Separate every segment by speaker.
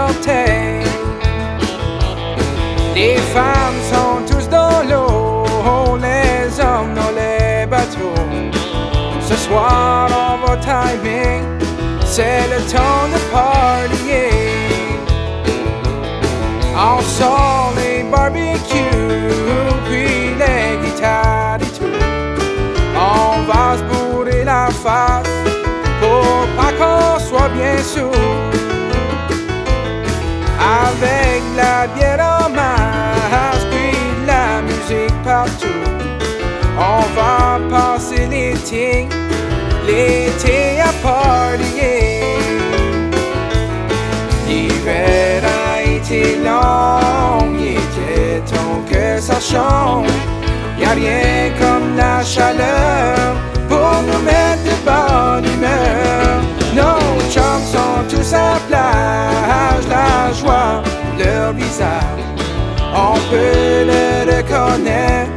Speaker 1: sortaient. Les femmes sont tous dans l'eau, les hommes dans les bateaux. Ce soir, on va timer, c'est le temps de partier. On sort les barbecues, puis les guitares et tout. On va se bourrer la face pour pas qu'on soit bien sourd. Avec la bière en masse, puis la musique partout. On va passer l'été, l'été à parler. L'hiver a été long, il était temps que ça change. Y a rien comme la chaleur On peut le reconnaître,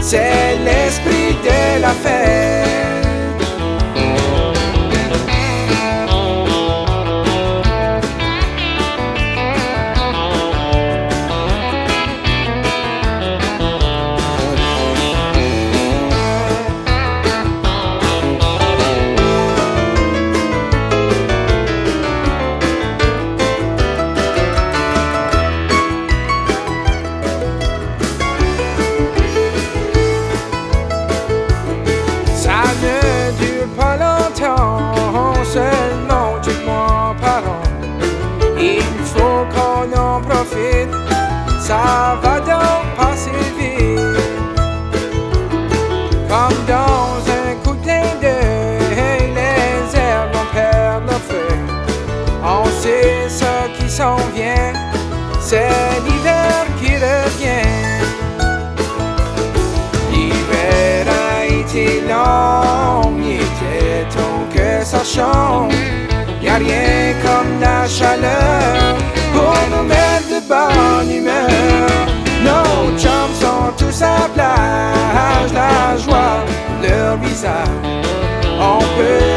Speaker 1: c'est l'esprit de la fête. Comme dans un coup d'œil, les herbes vont perdre leur feuilles. On sait ce qui s'en vient, c'est l'hiver qui revient. L'hiver a été long, il était temps que ça change? Y a rien comme la chaleur visage, on peut.